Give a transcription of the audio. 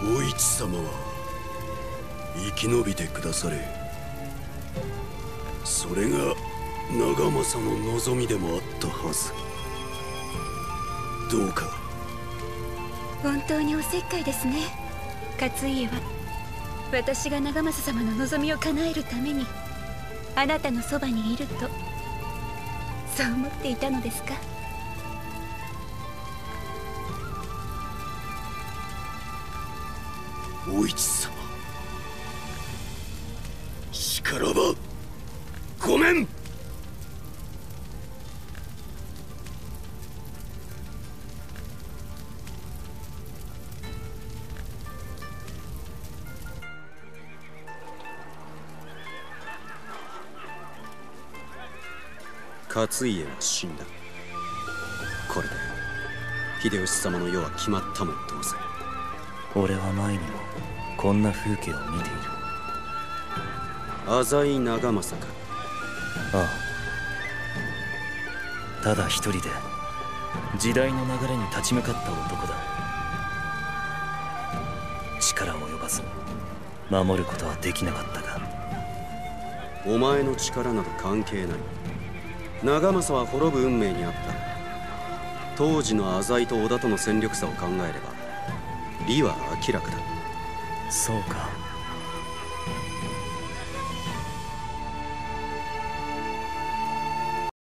お市様は生き延びてくだされ。それが長政の望みでもあったはず。どうか。本当におせっかいですね。勝家は。私が長政様の望みを叶えるためにあなたのそばにいるとそう思っていたのですか？お市様。しからばごめん。勝家は死んだ。これで秀吉様の世は決まったも同然俺は前にもこんな風景を見ている。浅井長政か。ああ。ただ一人で時代の流れに立ち向かった男だ。力及ばず守ることはできなかったが。お前の力など関係ない。長政は滅ぶ運命にあった。当時の浅井と織田との戦力差を考えれば理は明らかだ。そうか。